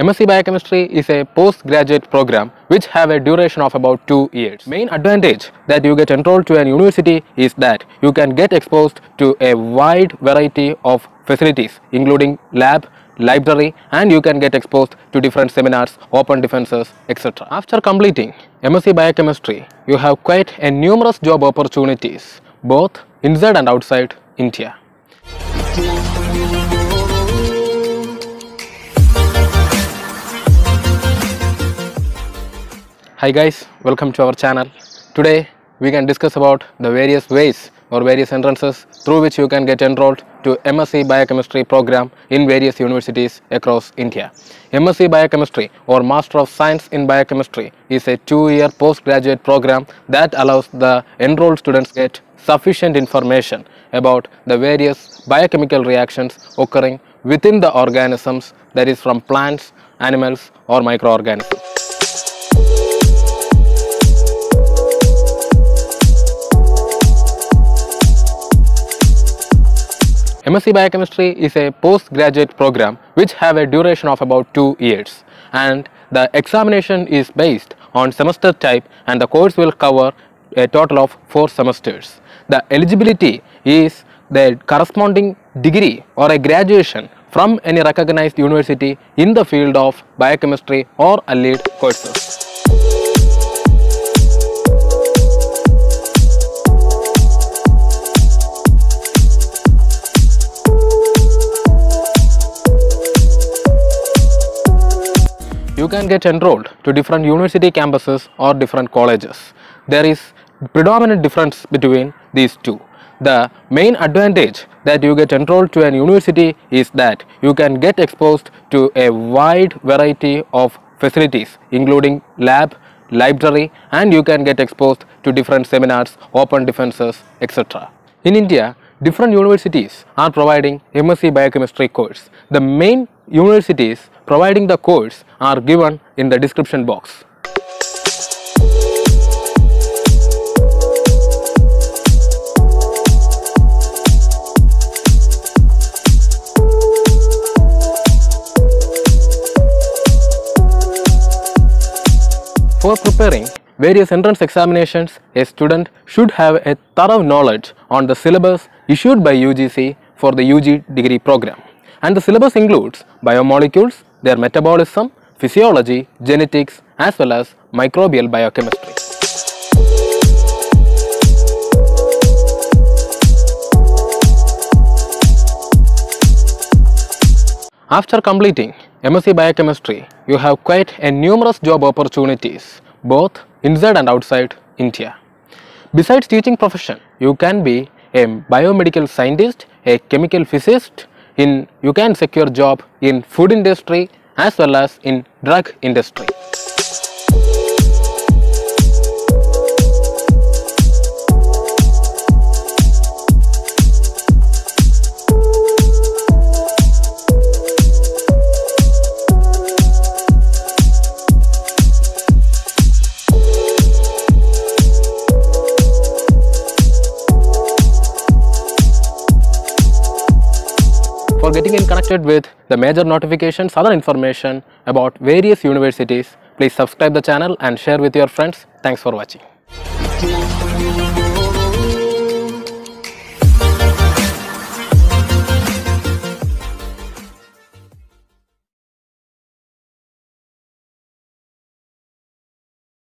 MSc Biochemistry is a postgraduate program which have a duration of about 2 years. Main advantage that you get enrolled to an university is that you can get exposed to a wide variety of facilities including lab, library and you can get exposed to different seminars, open defenses etc. After completing MSc Biochemistry, you have quite a numerous job opportunities both inside and outside India. Hi guys, welcome to our channel. Today we can discuss about the various ways or various entrances through which you can get enrolled to MSc Biochemistry program in various universities across India. MSc Biochemistry or Master of Science in Biochemistry is a two-year postgraduate program that allows the enrolled students get sufficient information about the various biochemical reactions occurring within the organisms that is from plants, animals or microorganisms. MSc Biochemistry is a postgraduate program which have a duration of about 2 years and the examination is based on semester type and the course will cover a total of 4 semesters. The eligibility is the corresponding degree or a graduation from any recognized university in the field of biochemistry or allied courses. You can get enrolled to different university campuses or different colleges. There is predominant difference between these two. The main advantage that you get enrolled to an university is that you can get exposed to a wide variety of facilities including lab, library and you can get exposed to different seminars, open defenses etc. In India, different universities are providing MSc Biochemistry course. The main universities providing the codes are given in the description box. For preparing various entrance examinations, a student should have a thorough knowledge on the syllabus issued by UGC for the UG degree program. And the syllabus includes biomolecules, their metabolism, physiology, genetics as well as microbial biochemistry. After completing MSc Biochemistry, you have quite a numerous job opportunities both inside and outside India. Besides teaching profession, you can be a biomedical scientist, a chemical physicist, in you can secure job in food industry as well as in drug industry. For getting in connected with the major notifications, other information about various universities, please subscribe the channel and share with your friends. Thanks for watching.